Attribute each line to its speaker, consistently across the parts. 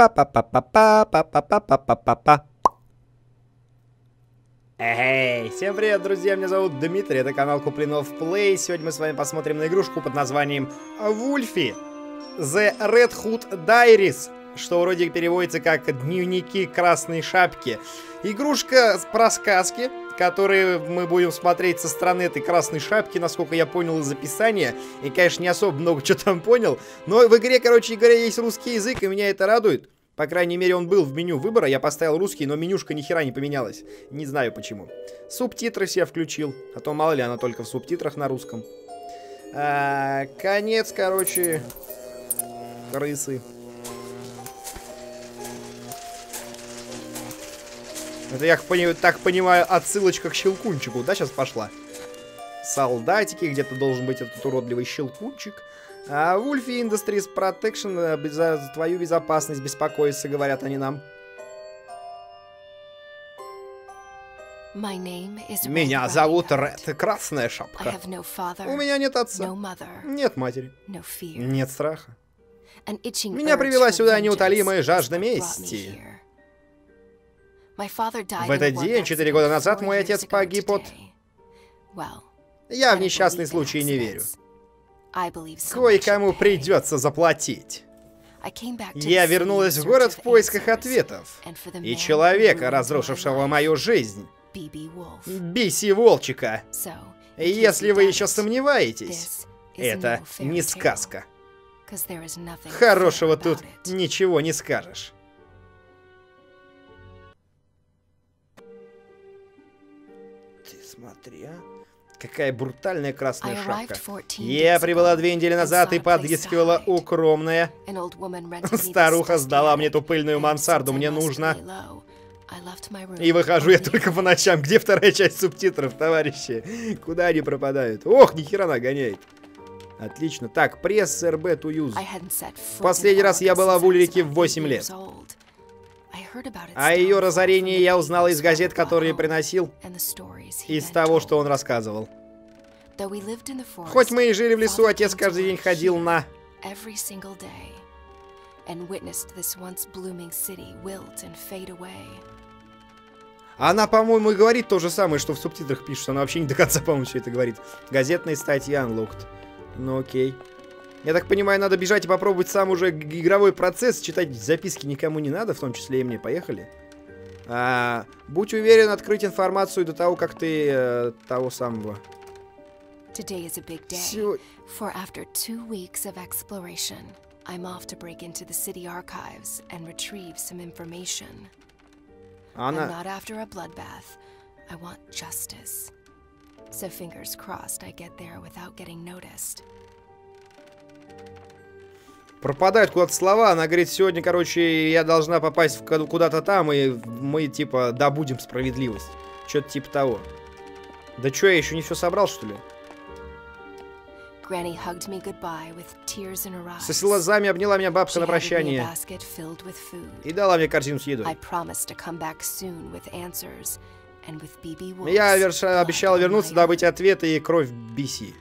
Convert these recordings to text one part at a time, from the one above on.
Speaker 1: Па-па-па-па-па-па-па-па-па-па. Эй, всем привет, друзья, меня зовут Дмитрий, это канал Куплинов Плей. Сегодня мы с вами посмотрим на игрушку под названием Вульфи. The Red Hood Diaries, что вроде переводится как Дневники Красной Шапки. Игрушка про сказки, которые мы будем смотреть со стороны этой красной шапки, насколько я понял из описания. И, конечно, не особо много что там понял. Но в игре, короче говоря, есть русский язык, и меня это радует. По крайней мере, он был в меню выбора. Я поставил русский, но менюшка ни хера не поменялась. Не знаю почему. Субтитры себе включил. А то мало ли она только в субтитрах на русском. А, конец, короче, крысы. Это, я так понимаю, отсылочка к Щелкунчику, да, сейчас пошла? Солдатики, где-то должен быть этот уродливый Щелкунчик. А Wolfie Industries Protection за твою безопасность беспокоится, говорят они нам. Меня зовут Ред, Красная Шапка. У меня нет отца, нет матери, нет страха. Меня привела сюда неутолимая жажда мести. В этот день, четыре года назад, мой отец погиб от... Я в несчастный случай не верю. Кое-кому придется заплатить. Я вернулась в город в поисках ответов. И человека, разрушившего мою жизнь. Биси Волчика. Если вы еще сомневаетесь, это не сказка. Хорошего тут ничего не скажешь. Смотри, а. Какая брутальная красная шапка. Я прибыла две недели назад и подъискивала укромная. Старуха сдала мне эту пыльную мансарду, мне нужно... И выхожу я только по ночам. Где вторая часть субтитров, товарищи? Куда они пропадают? Ох, нихера нагоняет. Отлично. Так, пресс РБ use. Последний раз я была в Ульрике в 8 лет. О ее разорении я узнала из газет, которые приносил, из того, что он рассказывал. Хоть мы и жили в лесу, отец каждый день ходил на... Она, по-моему, и говорит то же самое, что в субтитрах пишет. Она вообще не до конца, по-моему, все это говорит. Газетные статьи Unlocked. Ну окей. Я так понимаю, надо бежать и попробовать сам уже игровой процесс. Читать записки никому не надо, в том числе и мне. Поехали. А, будь уверен открыть информацию до того, как ты э, того самого. Today is a big day. Сего... For after two weeks of exploration, I'm off to break into the city archives and retrieve some information. Она... I'm not after a bloodbath. I want justice. So fingers crossed I get there without getting noticed. Пропадают куда-то слова. Она говорит, сегодня, короче, я должна попасть куда-то там, и мы, типа, добудем справедливость. Что-то типа того. Да что, я еще не все собрал, что ли? Со слезами обняла меня бабка на прощание и дала мне корзину с едой. Я обещал вернуться, добыть ответы и кровь Биси.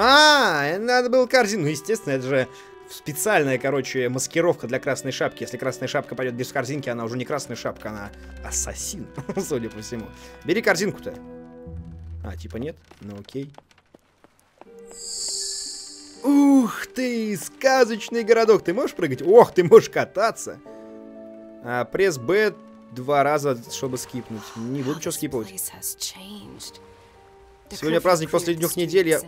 Speaker 1: А, надо было корзину. Ну, естественно, это же специальная, короче, маскировка для красной шапки. Если красная шапка пойдет без корзинки, она уже не красная шапка, она ассасин, судя по всему. Бери корзинку-то. А, типа нет? Ну окей. Ух ты, сказочный городок. Ты можешь прыгать? Ох, ты можешь кататься. А, пресс Б два раза, чтобы скипнуть. Не буду что скипывать. Сегодня праздник после днюх недели.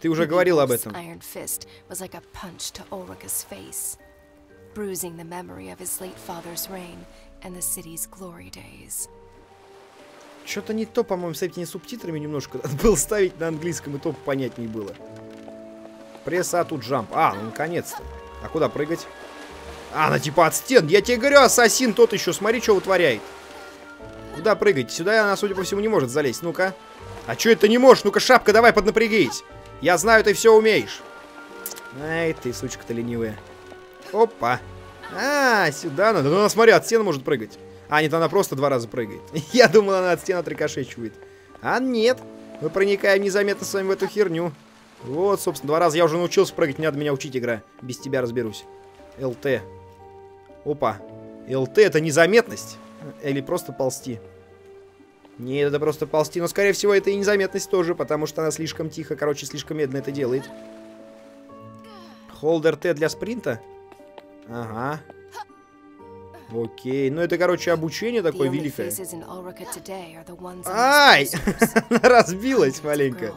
Speaker 1: Ты уже говорил об этом. bruising the memory of his late father's reign and the city's glory days. Что-то не то, по-моему, с этими субтитрами немножко. Надо было ставить на английском, и то понятнее было. Пресса, а тут джамп. А, ну наконец-то. А куда прыгать? А, она типа от стен. Я тебе говорю, ассасин тот еще. Смотри, что вытворяет. Куда прыгать? Сюда она, судя по всему, не может залезть. Ну-ка. А чё это не можешь? Ну-ка, шапка, давай поднапрягись. Я знаю, ты все умеешь. Ай, ты, сучка-то ленивая. Опа. А, сюда надо. Ну, она, смотри, от стены может прыгать. А, нет, она просто два раза прыгает. Я думал, она от стены отрикошечивает. А нет. Мы проникаем незаметно с вами в эту херню. Вот, собственно, два раза я уже научился прыгать, не надо меня учить, игра. Без тебя разберусь. ЛТ. Опа. ЛТ это незаметность. Или просто ползти. Нет, это просто ползти. Но, скорее всего, это и незаметность тоже, потому что она слишком тихо, короче, слишком медленно это делает. Холдер Т для спринта? Ага. Окей, ну это, короче, обучение такое великое. Ай! Она разбилась маленько.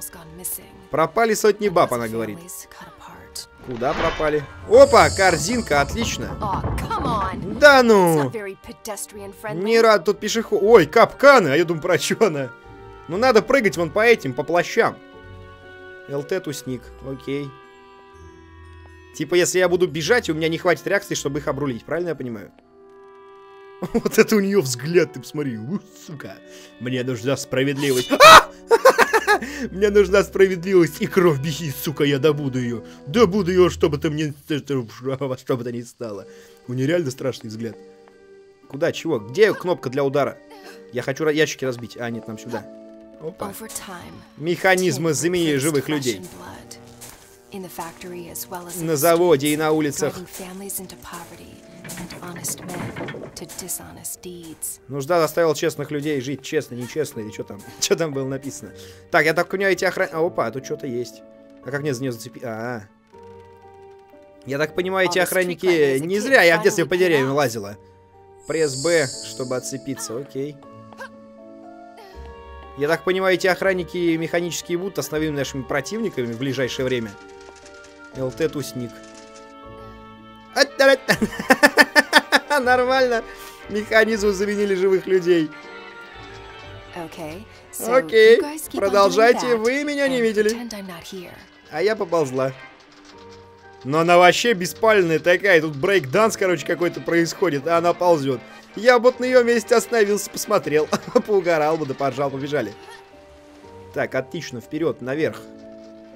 Speaker 1: Пропали сотни баб, она говорит. Куда пропали? Опа, корзинка, отлично. Да ну! Не рад, тут пешеход. Ой, капканы, а я думаю, про что она? Ну надо прыгать вон по этим, по плащам. ЛТ тусник, окей. Типа, если я буду бежать, у меня не хватит реакции, чтобы их обрулить, правильно я понимаю? Вот это у нее взгляд, ты посмотри. У, сука. Мне нужна справедливость. А! Мне нужна справедливость и кровь беги, сука, я добуду ее. Добуду ее, чтобы ты мне... Что бы то ни стало. У нее реально страшный взгляд. Куда, чего? Где кнопка для удара? Я хочу ящики разбить. А, нет, нам сюда. Опа. Механизмы заменили живых людей. На заводе и на улицах. Нужда заставил честных людей жить честно, нечестно, или что там? Что там было написано? Так, я так понимаю, эти охран... А, опа, тут что-то есть. А как мне за нее зацепить? А, -а, а. Я так понимаю, эти охранники... Не зря я в детстве по деревьям лазила. Пресс Б, чтобы отцепиться, окей. Я так понимаю, эти охранники механические будут основными нашими противниками в ближайшее время. ЛТ Тусник. Нормально. Механизмы заменили живых людей. Окей. Продолжайте. Вы меня не видели. А я поползла. Но она вообще беспальная такая. Тут брейк-данс, короче, какой-то происходит, а она ползет. Я вот на ее месте остановился, посмотрел. Поугарал бы, да поржал, побежали. Так, отлично, вперед, наверх.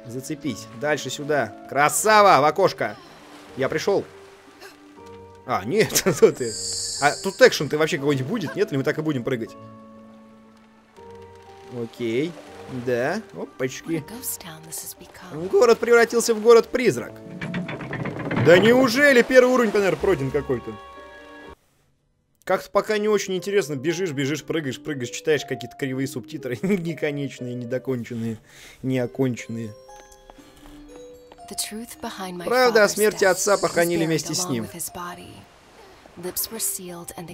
Speaker 1: Зацепись. Дальше сюда. Красава, в окошко. Я пришел. А, нет, тут ты. А тут экшен ты вообще какой-нибудь будет, нет? Или мы так и будем прыгать? Окей. Да, опачки. Город превратился в город-призрак. Да неужели первый уровень, наверное, пройден какой-то? Как-то пока не очень интересно. Бежишь, бежишь, прыгаешь, прыгаешь, читаешь какие-то кривые субтитры. Неконечные, недоконченные, неоконченные. Правда о смерти отца похоронили вместе с ним.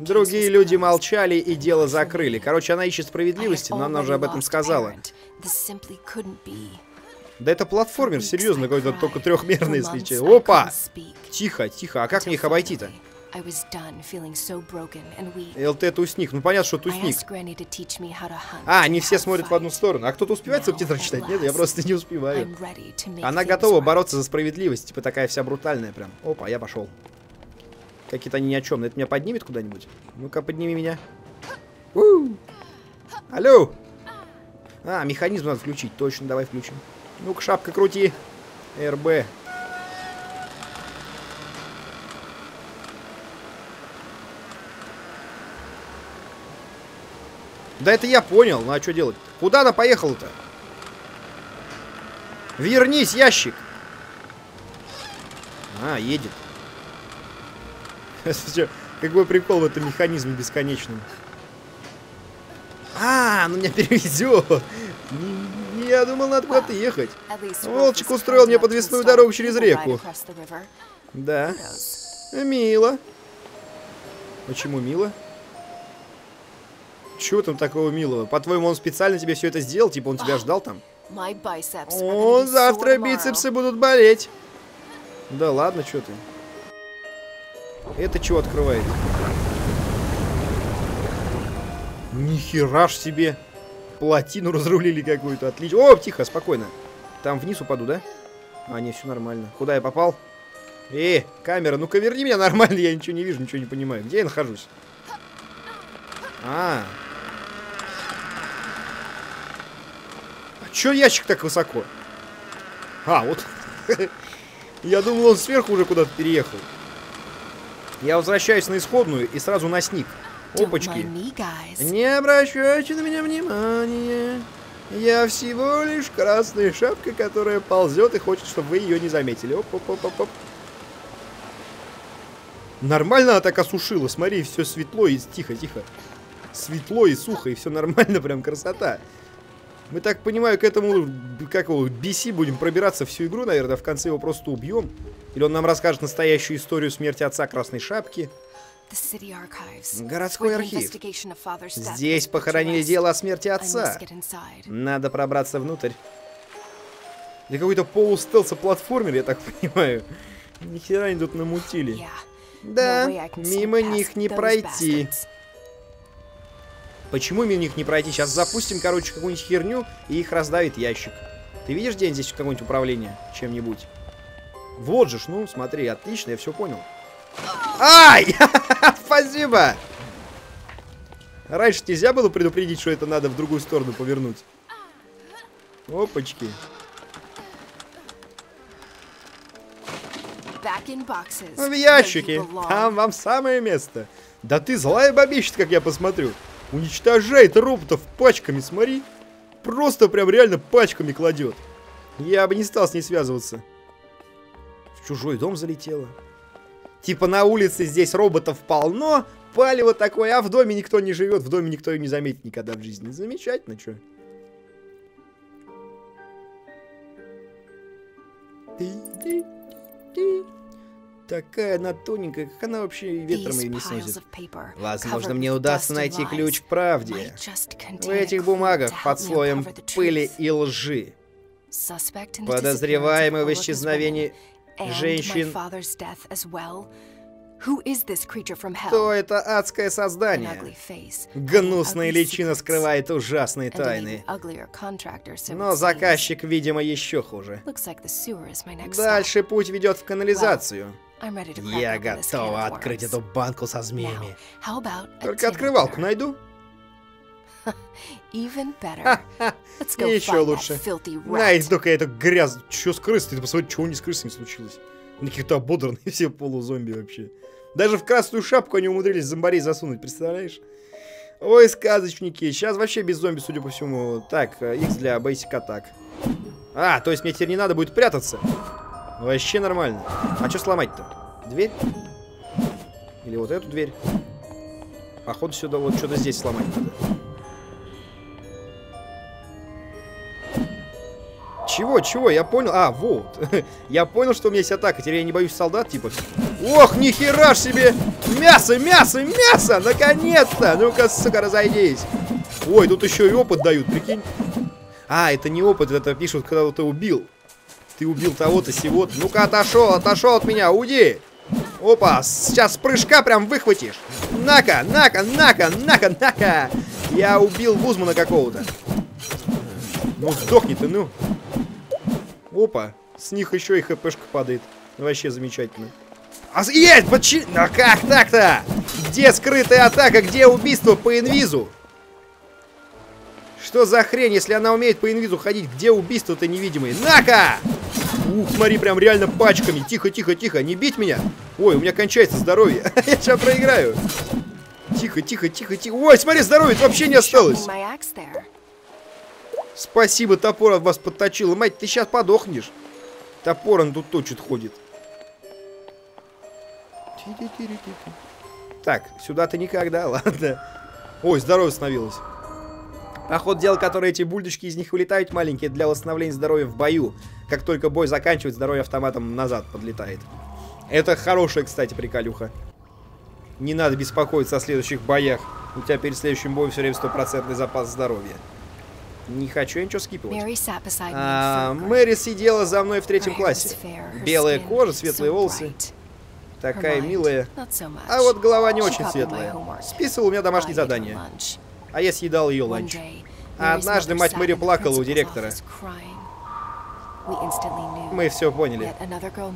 Speaker 1: Другие люди молчали и дело закрыли. Короче, она ищет справедливости, но она уже об этом сказала. Да это платформер, серьезно, какой-то только трехмерный, если честно. Опа! Тихо, тихо, а как мне их обойти-то? ЛТ Тусник. Ну понятно, что Тусник. А, они все смотрят в одну сторону. А кто-то успевает субтитры читать? Нет, я просто не успеваю. Она готова бороться за справедливость. Типа такая вся брутальная прям. Опа, я пошел. Какие-то они ни о чем. Это меня поднимет куда-нибудь? Ну-ка, подними меня. У -у -у. Алло! А, механизм надо включить. Точно, давай включим. Ну-ка, шапка крути. РБ. Да это я понял, ну а что делать? Куда она поехала-то? Вернись, ящик! А, едет. Какой прикол в этом механизме бесконечном. А, ну меня перевезет. Я думал, надо куда-то ехать. Волчик устроил мне подвесную дорогу через реку. Да. Мило. Почему мило? Чего там такого милого? По-твоему, он специально тебе все это сделал? Типа он тебя ждал там? О, завтра бицепсы будут болеть. Да ладно, что ты. Это что открывает? Нихера ж себе. Плотину разрулили какую-то. Отлично. О, тихо, спокойно. Там вниз упаду, да? А, не, все нормально. Куда я попал? Э, камера, ну-ка верни меня нормально, я ничего не вижу, ничего не понимаю. Где я нахожусь? А, Чё ящик так высоко? А, вот. Я думал, он сверху уже куда-то переехал. Я возвращаюсь на исходную и сразу на сник. Опачки. Не обращайте на меня внимания. Я всего лишь красная шапка, которая ползет и хочет, чтобы вы ее не заметили. Оп-оп-оп-оп. Нормально она так осушила. Смотри, все светло и тихо, тихо. Светло и сухо, и все нормально, прям красота. Мы так понимаю, к этому, как его, BC будем пробираться всю игру, наверное, в конце его просто убьем. Или он нам расскажет настоящую историю смерти отца Красной Шапки. Городской архив. Здесь похоронили дело о смерти отца. Надо пробраться внутрь. Это какой-то полустелса-платформер, я так понимаю. Ни хера они тут намутили. Да, мимо них не пройти. Почему мимо них не пройти? Сейчас запустим, короче, какую-нибудь херню, и их раздавит ящик. Ты видишь, где здесь какое-нибудь управление чем-нибудь? Вот же ж, ну, смотри, отлично, я все понял. Ай! Спасибо! Раньше нельзя было предупредить, что это надо в другую сторону повернуть. Опачки. В ящике. Там вам самое место. Да ты злая бабища, как я посмотрю. Уничтожает роботов пачками, смотри. Просто прям реально пачками кладет. Я бы не стал с ней связываться. В чужой дом залетела. Типа на улице здесь роботов полно, палево такое, а в доме никто не живет, в доме никто и не заметит никогда в жизни. Замечательно, что? Такая она тоненькая, как она вообще ветром ее не сносит. Возможно, мне удастся найти ключ к правде. В этих бумагах под слоем пыли и лжи. Подозреваемый в исчезновении женщин. Кто это адское создание? Гнусная личина скрывает ужасные тайны. Но заказчик, видимо, еще хуже. Дальше путь ведет в канализацию. Я готова открыть эту банку со змеями. Только открывалку найду. Еще лучше. Найду-ка эту грязь. Че с крысой? Ты посмотри, что у них с крысами случилось. Они какие-то ободранные все полузомби вообще. Даже в красную шапку они умудрились зомбарей засунуть, представляешь? Ой, сказочники. Сейчас вообще без зомби, судя по всему. Так, X для Basic Attack. А, то есть мне теперь не надо будет прятаться. Вообще нормально. А что сломать-то? Дверь? Или вот эту дверь? Походу сюда вот что-то здесь сломать надо. Чего, чего? Я понял. А, вот. я понял, что у меня есть атака. Теперь я не боюсь солдат, типа. Ох, нихера себе! Мясо, мясо, мясо! Наконец-то! Ну-ка, сука, разойдись. Ой, тут еще и опыт дают, прикинь. А, это не опыт, это пишут, когда ты убил. Ты убил того-то, сего-то. Ну-ка, отошел, отошел от меня, уйди. Опа, сейчас прыжка прям выхватишь. На-ка, на-ка, на-ка, на-ка, на-ка. Я убил Гузмана какого-то. Ну, сдохни ты, ну. Опа, с них еще и хпшка падает. Вообще замечательно. А, есть, почему? Ну как так-то? Где скрытая атака, где убийство по инвизу? Что за хрень, если она умеет по инвизу ходить? Где убийство-то невидимые? На-ка! Ух, смотри, прям реально пачками. Тихо, тихо, тихо, не бить меня. Ой, у меня кончается здоровье. Я сейчас проиграю. Тихо, тихо, тихо, тихо. Ой, смотри, здоровья вообще не осталось. Спасибо, топор от вас подточила. Мать, ты сейчас подохнешь. Топор он тут точит ходит. Так, сюда ты никогда, ладно. Ой, здоровье становилось. Поход дел, которые эти бульдочки из них вылетают маленькие для восстановления здоровья в бою. Как только бой заканчивается, здоровье автоматом назад подлетает. Это хорошая, кстати, приколюха. Не надо беспокоиться о следующих боях. У тебя перед следующим боем все время стопроцентный запас здоровья. Не хочу я ничего скипывать. А, Мэри сидела за мной в третьем классе. Белая кожа, светлые волосы. Такая милая. А вот голова не очень светлая. Списывал у меня домашнее задание. А я съедал ее ланч. А однажды мать Мэри плакала у директора. Мы все поняли.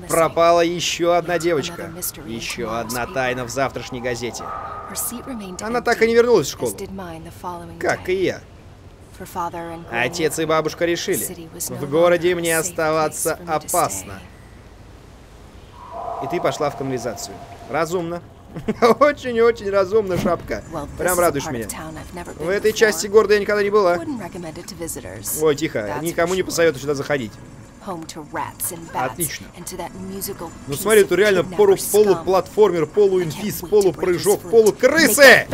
Speaker 1: Пропала еще одна девочка. Еще одна тайна в завтрашней газете. Она так и не вернулась в школу. Как и я. Отец и бабушка решили, в городе мне оставаться опасно. И ты пошла в канализацию. Разумно. Очень-очень разумно, шапка. Прям радуешь меня. В этой части города я никогда не была. Ой, тихо, никому не посоветую сюда заходить. Отлично. Ну смотри, это реально полу полуплатформер, полуинфиз, полупрыжок, полукрысы!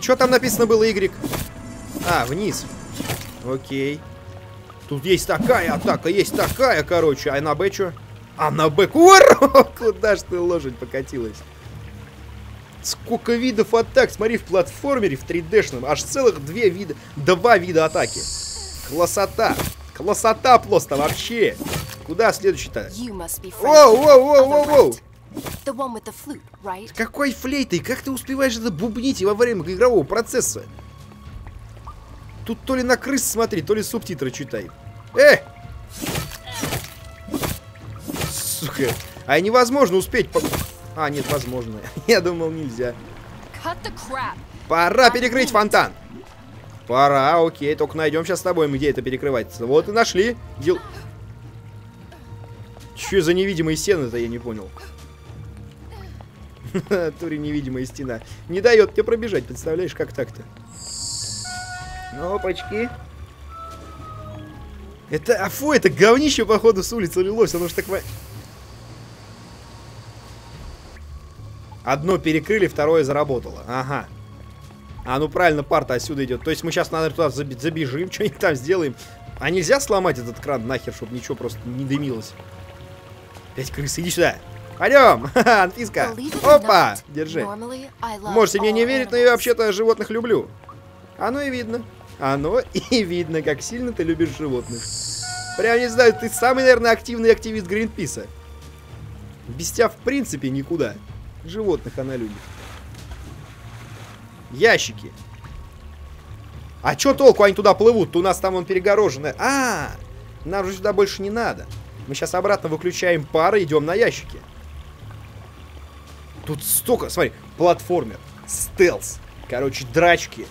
Speaker 1: Что там написано было, Y? А, вниз. Окей. Тут есть такая атака, есть такая, короче. А на Б что? А на Б... Куда ж ты лошадь покатилась? Сколько видов атак. Смотри, в платформере, в 3D-шном, аж целых две вида, два вида атаки. Классота. Классота просто вообще. Куда следующий-то? Воу, воу, воу, воу, воу. Какой флейтой? Как ты успеваешь это бубнить во время игрового процесса? Тут то ли на крыс смотри, то ли субтитры читай. Э! Сука. А невозможно успеть по... А, нет, возможно. Я думал, нельзя. Пора перекрыть фонтан. Пора, окей. Только найдем сейчас с тобой, где это перекрывается. Вот и нашли. Дел... Че за невидимые стены-то, я не понял. Туре невидимая стена. Не дает тебе пробежать, представляешь, как так-то? Ну, опачки. Это, а фу, это говнище, походу, с улицы лилось, оно же так... Одно перекрыли, второе заработало. Ага. А, ну правильно, парта отсюда идет. То есть мы сейчас, наверное, туда забежим, что-нибудь там сделаем. А нельзя сломать этот кран нахер, чтобы ничего просто не дымилось? Пять крыс, иди сюда. Пойдем, Анфиска. Опа, держи. Можете мне не верить, но я вообще-то животных люблю. Оно и видно. Оно и видно, как сильно ты любишь животных. Прям не знаю, ты самый, наверное, активный активист Гринписа. Без тебя в принципе никуда. Животных она любит. Ящики. А чё толку они туда плывут? У нас там он перегороженный. А, нам же сюда больше не надо. Мы сейчас обратно выключаем пары, идем на ящики. Тут столько, смотри, платформер, стелс, короче, драчки,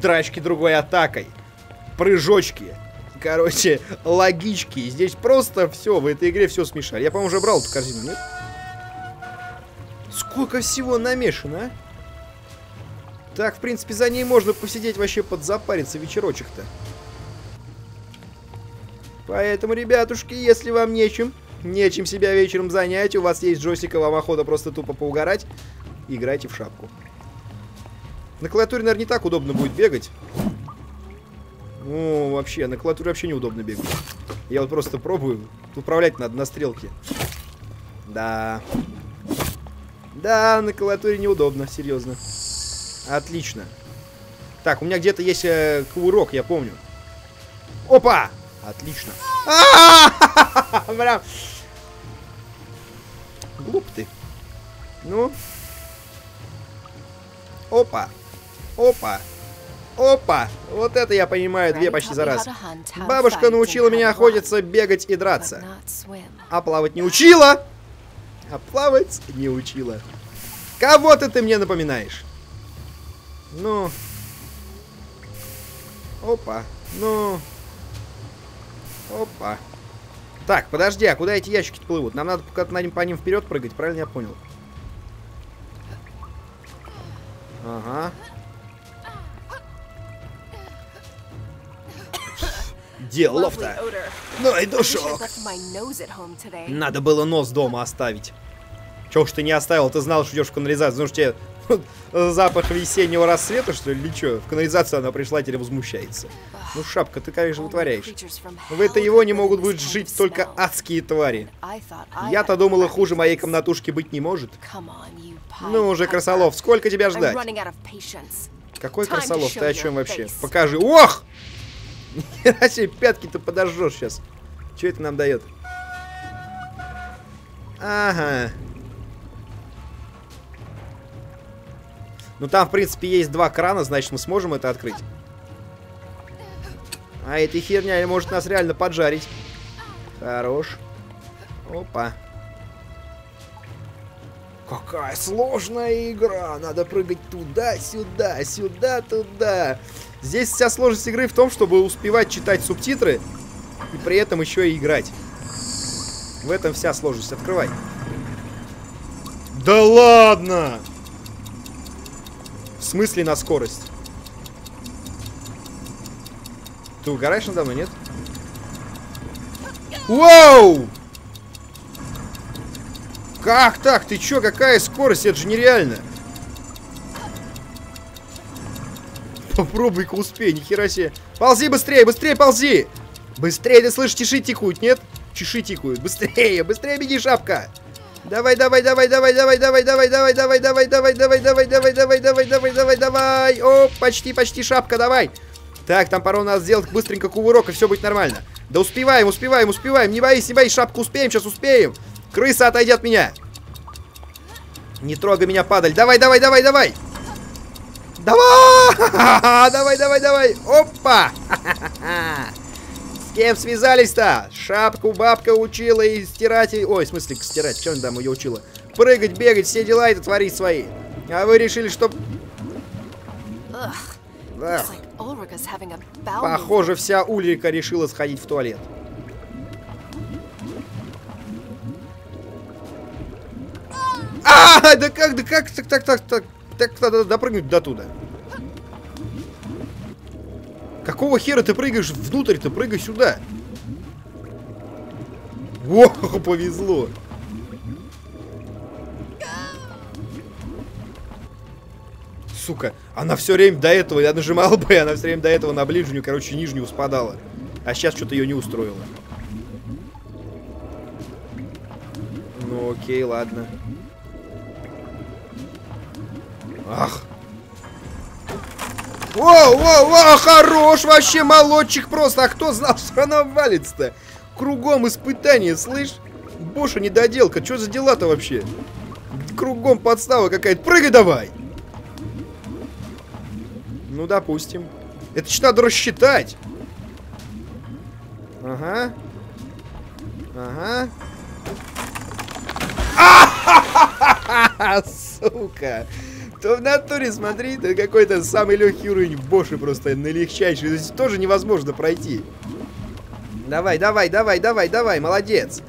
Speaker 1: драчки другой атакой, прыжочки, короче, логички. Здесь просто все, в этой игре все смешали. Я, по-моему, уже брал эту корзину, нет? Сколько всего намешано, а? Так, в принципе, за ней можно посидеть вообще подзапариться вечерочек-то. Поэтому, ребятушки, если вам нечем, нечем себя вечером занять, у вас есть джойстик, и вам охота просто тупо поугарать, играйте в шапку. На клавиатуре, наверное, не так удобно будет бегать. Ну, вообще, на клавиатуре вообще неудобно бегать. Я вот просто пробую. Управлять надо на стрелке. Да. Да, на клавиатуре неудобно, серьезно. Отлично. Так, у меня где-то есть э, кувырок, я помню. Опа! Отлично. Прям. Глуп ты. Ну. Опа. Опа. Опа! Вот это я понимаю, две почти за раз. Бабушка научила меня охотиться, бегать и драться. А плавать не учила! А плавать не учила. Кого-то ты мне напоминаешь. Ну. Опа. Ну. Опа. Так, подожди, а куда эти ящики плывут? Нам надо пока по ним вперед прыгать, правильно я понял? Ага. Делов-то. Ну и душок. Надо было нос дома оставить. Чего ж ты не оставил? Ты знал, что идешь в канализацию. Ну что тебе запах весеннего рассвета, что ли, или что? В канализацию она пришла, теперь возмущается. Ну, шапка, ты, конечно, вытворяешь. В этой его не могут быть жить только адские твари. Я-то думала, хуже моей комнатушки быть не может. Ну уже, красолов, сколько тебя ждать? Какой красолов? Ты о чем вообще? Покажи. Ох! Нихера себе, пятки-то подожжешь сейчас. Что это нам дает? Ага. Ну там, в принципе, есть два крана, значит, мы сможем это открыть. А эта херня может нас реально поджарить. Хорош. Опа. Какая сложная игра. Надо прыгать туда-сюда, сюда-туда. Здесь вся сложность игры в том, чтобы успевать читать субтитры и при этом еще и играть. В этом вся сложность. Открывай. Да ладно! В смысле на скорость? Ты угораешь надо мной, нет? Вау! Как так? Ты чё? Какая скорость? Это же нереально. Попробуй-ка успей, нихера себе. Ползи быстрее, быстрее ползи! Быстрее, ты слышишь, чеши тикают, нет? Чеши тикают. Быстрее, быстрее беги, шапка! Давай, давай, давай, давай, давай, давай, давай, давай, давай, давай, давай, давай, давай, давай, давай, давай, давай, давай, давай. О, почти, почти шапка, давай. Так, там пора у нас сделать быстренько кувырок, и все будет нормально. Да успеваем, успеваем, успеваем. Не боись, не боись, шапку успеем, сейчас успеем. Крыса, отойди от меня. Не трогай меня, падаль. Давай, давай, давай, давай. Давай! Давай, давай, давай. Опа! С кем связались-то? Шапку бабка учила и стирать... Ой, в смысле стирать? Чем там ее учила? Прыгать, бегать, все дела это творить свои. А вы решили, что... Да. Похоже, вся Ульрика решила сходить в туалет. А, да как, да как, так, так, так, так, так надо допрыгнуть до туда. Какого хера ты прыгаешь внутрь, ты прыгай сюда. О, повезло. Сука, она все время до этого, я нажимал бы, она все время до этого на ближнюю, короче, нижнюю спадала. А сейчас что-то ее не устроило. Ну окей, ладно. Ах. Воу, воу, воу, хорош вообще молодчик просто. А кто знал, что она валится-то? Кругом испытания, слышь? Боша недоделка, что за дела-то вообще? Кругом подстава какая-то. Прыгай давай! Ну, допустим. Это что надо рассчитать. Ага. Ага. Сука. То в натуре, смотри, это какой-то самый легкий уровень Боши просто налегчайший. Здесь тоже невозможно пройти. Давай, давай, давай, давай, давай, молодец.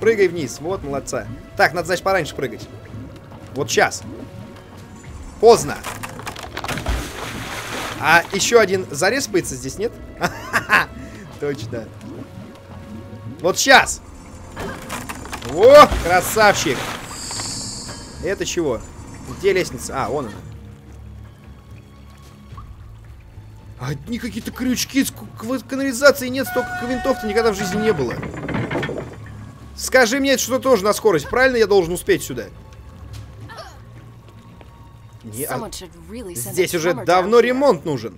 Speaker 1: Прыгай вниз, вот, молодца. Так, надо, значит, пораньше прыгать. Вот сейчас. Поздно. А еще один зареспается здесь, нет? Точно. Вот сейчас. О, красавчик. Это чего? Где лестница? А, вон она. Одни какие-то крючки. Канализации нет, столько винтов-то никогда в жизни не было. Скажи мне, что тоже на скорость. Правильно я должен успеть сюда? Не, а... Здесь уже давно ремонт нужен.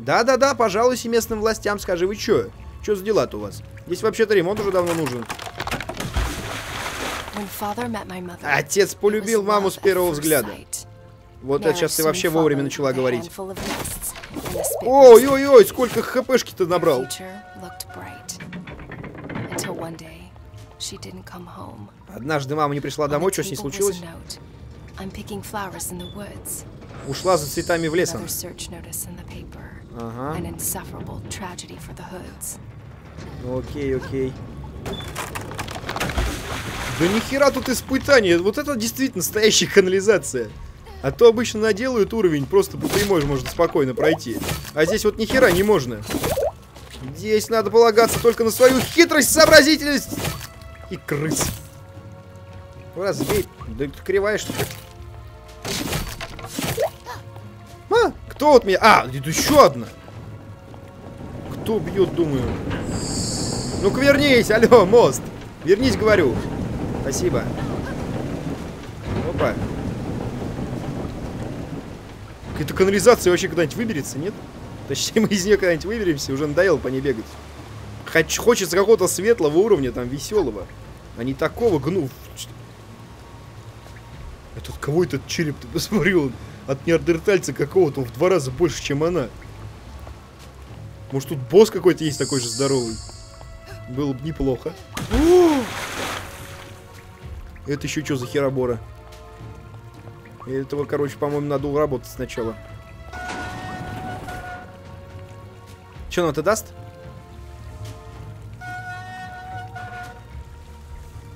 Speaker 1: Да-да-да, пожалуйся местным властям, скажи, вы чё? Чё за дела-то у вас? Здесь вообще-то ремонт уже давно нужен. Отец полюбил маму с первого взгляда. Вот это сейчас ты вообще вовремя начала говорить. Ой-ой-ой, сколько хпшки ты набрал. Однажды мама не пришла домой, что с ней случилось? Ушла за цветами в лес. Ага. Окей, окей. Да нихера тут испытание. Вот это действительно настоящая канализация. А то обычно наделают уровень, просто по прямой можно спокойно пройти. А здесь вот нихера не можно. Здесь надо полагаться только на свою хитрость, сообразительность и крыс. Разбей. Да ты кривая что ли? А, кто вот меня? А, это еще одна. Кто бьет, думаю. Ну-ка вернись, алло, мост. Вернись, говорю. Спасибо. Опа. Какая-то канализация вообще когда-нибудь выберется, нет? Точнее, мы из нее когда-нибудь выберемся, уже надоело по ней бегать. Хоч хочется какого-то светлого уровня, там, веселого. А не такого гну. Этот кого этот череп, ты посмотри, он от неандертальца какого-то в два раза больше, чем она. Может тут босс какой-то есть такой же здоровый? Было бы неплохо. Это еще что за херобора? Этого, короче, по-моему, надо уработать сначала. Что нам это даст?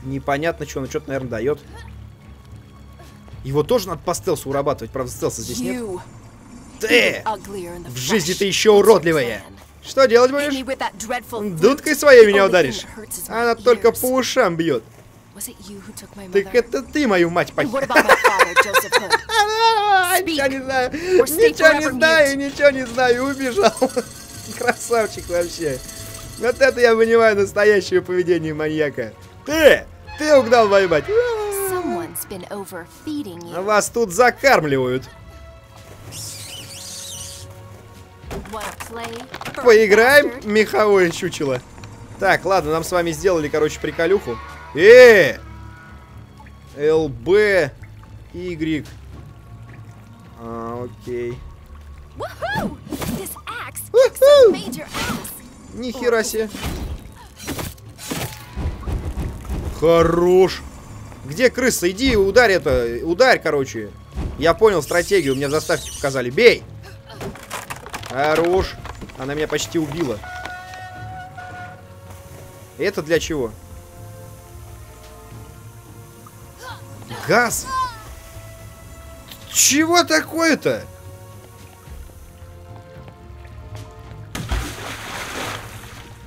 Speaker 1: Непонятно, что, но что-то, наверное, дает. Его тоже надо по стелсу урабатывать, правда стелса здесь нет. Ты! В жизни ты еще уродливая. Что делать будешь? Дудкой своей меня ударишь. Она только по ушам бьет. Так это ты мою мать похитил. Ничего не знаю. Ничего не знаю, ничего не знаю. Убежал. Красавчик вообще. Вот это я понимаю настоящее поведение маньяка. Ты! Ты угнал мою мать. Вас тут закармливают. Поиграем, меховое чучело. Так, ладно, нам с вами сделали, короче, приколюху. Э! ЛБ Y. А, окей. Нихера себе. Хорош. Где крыса? Иди, ударь это. Ударь, короче. Я понял стратегию, мне в заставке показали. Бей! Хорош. Она меня почти убила. Это для чего? Газ? Чего такое-то?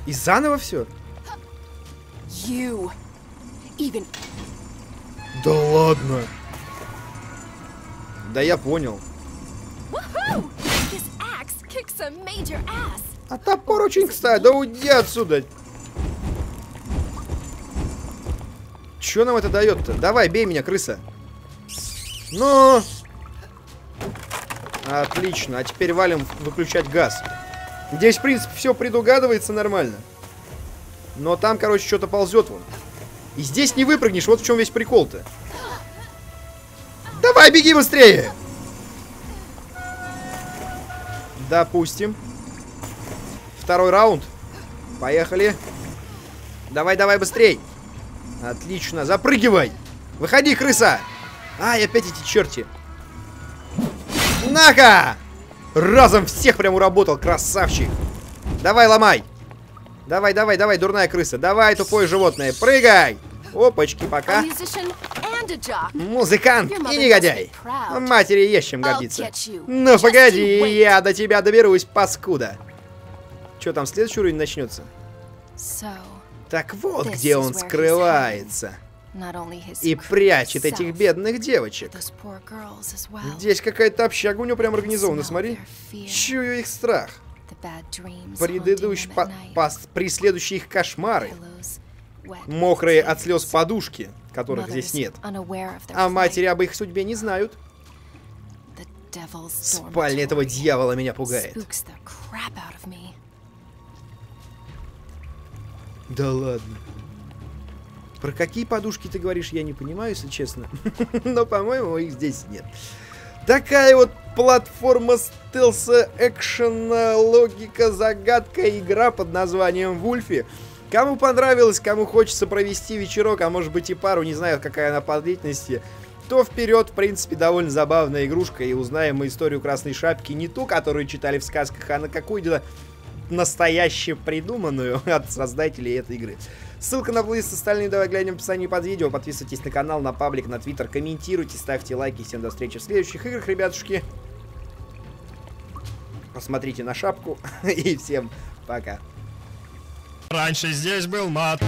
Speaker 1: И заново все?
Speaker 2: You. Even
Speaker 1: Да ладно. Да я понял. А топор очень кстати. Да уйди отсюда. Че нам это дает-то? Давай, бей меня, крыса. Ну. Отлично. А теперь валим выключать газ. Здесь, в принципе, все предугадывается нормально. Но там, короче, что-то ползет вон. И здесь не выпрыгнешь. Вот в чем весь прикол-то. Давай, беги быстрее! Допустим. Второй раунд. Поехали. Давай, давай, быстрей. Отлично, запрыгивай. Выходи, крыса. Ай, опять эти черти. На-ка! Разом всех прям уработал, красавчик. Давай, ломай. Давай, давай, давай, дурная крыса. Давай, тупое животное, прыгай. Опачки, пока. Музыкант и негодяй.
Speaker 2: proud.
Speaker 1: Матери есть чем гордиться. Ну погоди, я до тебя доберусь, паскуда. Что там, следующий уровень начнется?
Speaker 2: So,
Speaker 1: Так вот, где он скрывается. И прячет этих бедных девочек. Здесь какая-то общага у него прям организована, смотри. Чую их страх.
Speaker 2: haunting
Speaker 1: по, пос- преследующие их кошмары. Мокрые от слез подушки, которых здесь нет. А матери об их судьбе не знают. Спальня этого дьявола меня пугает. Да ладно. Про какие подушки ты говоришь, я не понимаю, если честно. Но, по-моему, их здесь нет. Такая вот платформа стелса, экшена, логика, загадка, игра под названием Вульфи. Кому понравилось, кому хочется провести вечерок, а может быть и пару, не знаю, какая она по длительности, то вперед, в принципе, довольно забавная игрушка, и узнаем мы историю Красной Шапки, не ту, которую читали в сказках, а на какую-то настоящую придуманную от создателей этой игры. Ссылка на плейлист остальные давай глянем в описании под видео. Подписывайтесь на канал, на паблик, на твиттер, комментируйте, ставьте лайки. Всем до встречи в следующих играх, ребятушки. Посмотрите на шапку и всем пока.
Speaker 3: Раньше здесь был мат.